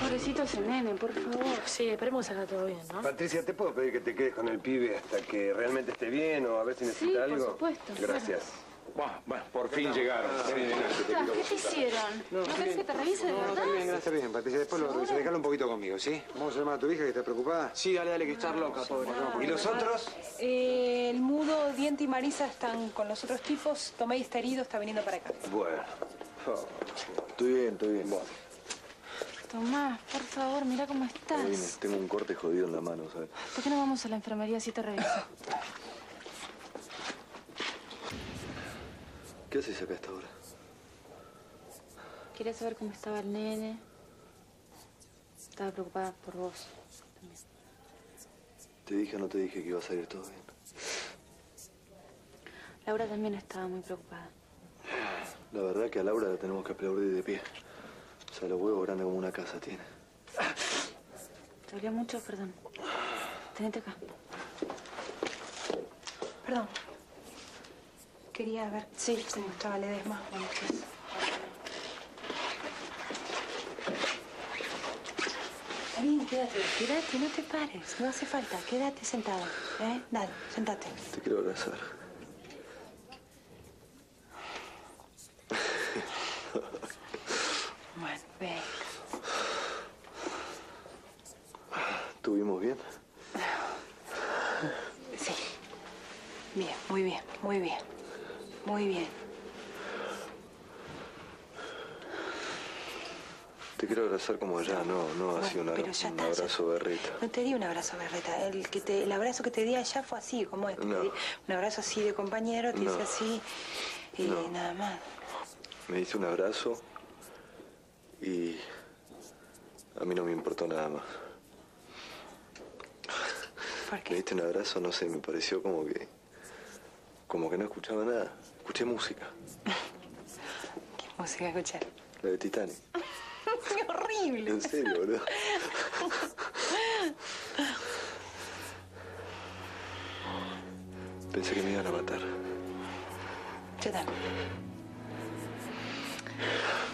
Pobrecito ese nene, por favor. Sí, esperemos que salga todo bien, ¿no? Patricia, ¿te puedo pedir que te quedes con el pibe hasta que realmente esté bien o a ver si necesita Sí, por algo? supuesto, Gracias. Bueno, bueno, por fin llegaron. Vení, nena, que te ¿Qué te hicieron? ¿No, querés que te revise de verdad? está bien, gracias, está bien, Patricia. Después lo reviso. Déjalo un poquito conmigo, ¿sí? Vamos a llamar a tu hija que está preocupada. Sí, dale, dale, que está loca, pobre. ¿Y los otros? Eh, el mudo, Diente y Marisa están con los otros tipos. Tomei está herido, está viniendo para acá. Bueno. Oh, Estoy bien, estoy bien. Tomás, por favor, mira cómo estás. Tengo un corte jodido en la mano, ¿sabes? ¿Por qué no vamos a la enfermería si te reviso? ¿Qué haces acá a esta hora? Quería saber cómo estaba el nene. Estaba preocupada por vos. también. ¿Te dije o no te dije que iba a salir todo bien? Laura también estaba muy preocupada. La verdad que a Laura la tenemos que aplaudir de pie. O sea, los huevos grandes como una casa tiene. ¿Te dolió mucho? Perdón. Tenete acá. Perdón. Quería ver Sí, cómo estaba Ledesma. Bueno, pues. Está bien, quédate. Quédate, no te pares. No hace falta. Quédate sentado. ¿Eh? Dale, sentate. Te quiero abrazar. Bueno, venga. ¿Estuvimos bien? Sí. Bien, muy bien, muy bien. Muy bien. Te quiero abrazar como allá, no, no así Bueno, un, pero ya un está, ya- abrazo berrita. No te di un abrazo, Berreta. El, que te, el abrazo que te di allá fue así, como este. No. Un abrazo así de compañero, te No. hice así y No. nada más. Me diste un abrazo y a mí no me importó nada más. ¿Por Me qué? diste un abrazo, no sé, me pareció como que... Como que no escuchaba nada. Escuché música, ¿Qué música escuchar? la de Titanic. ¡Qué horrible! En serio, boludo. Pensé que me iban a matar. Yo también.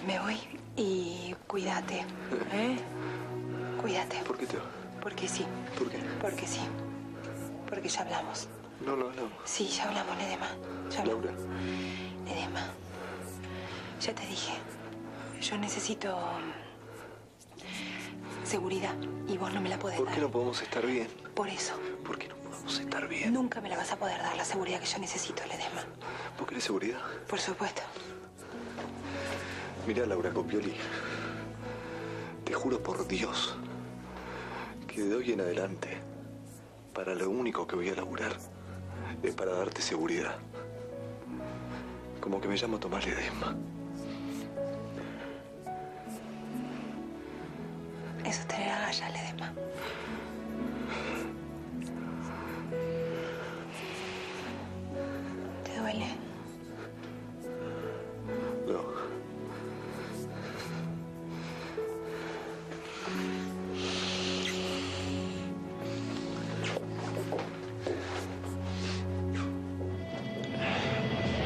Me voy y cuídate, ¿eh? Cuídate. ¿Por qué te vas? Porque sí, ¿Por qué? porque sí. Porque ya hablamos. No, no hablamos. Sí, ya hablamos, Ledema. Ya hablamos. Laura, Ledema. Ya te dije. Yo necesito seguridad y vos no me la podés ¿por dar. qué no podemos estar bien? Por eso. ¿Por qué no podemos estar bien? Nunca me la vas a poder dar la seguridad que yo necesito, Ledesma. ¿Vos querés seguridad? Por supuesto. Mira, Laura Copioli. Te juro por Dios que de hoy en adelante, para lo único que voy a laburar es para darte seguridad. Como que me llamo Tomás Ledesma. Eso es tener agallas, Ledesma.